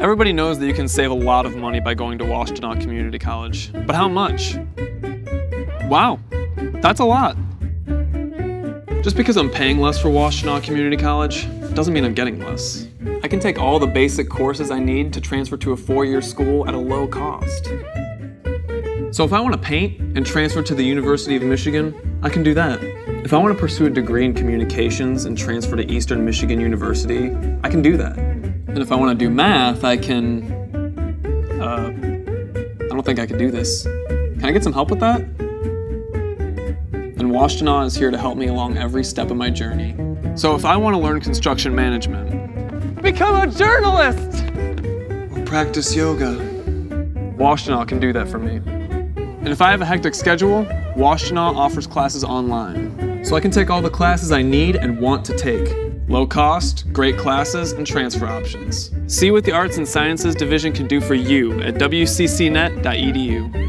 Everybody knows that you can save a lot of money by going to Washtenaw Community College. But how much? Wow, that's a lot. Just because I'm paying less for Washtenaw Community College doesn't mean I'm getting less. I can take all the basic courses I need to transfer to a four-year school at a low cost. So if I want to paint and transfer to the University of Michigan, I can do that. If I want to pursue a degree in communications and transfer to Eastern Michigan University, I can do that. And if I want to do math, I can. Uh, I don't think I can do this. Can I get some help with that? And Washtenaw is here to help me along every step of my journey. So if I want to learn construction management, Become a journalist! or practice yoga, Washtenaw can do that for me. And if I have a hectic schedule, Washtenaw offers classes online. So I can take all the classes I need and want to take. Low cost, great classes, and transfer options. See what the Arts and Sciences Division can do for you at wccnet.edu.